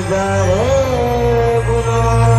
हजार गुना